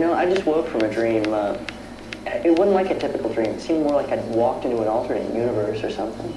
know, I just woke from a dream. Uh, it wasn't like a typical dream. It seemed more like I'd walked into an alternate universe or something.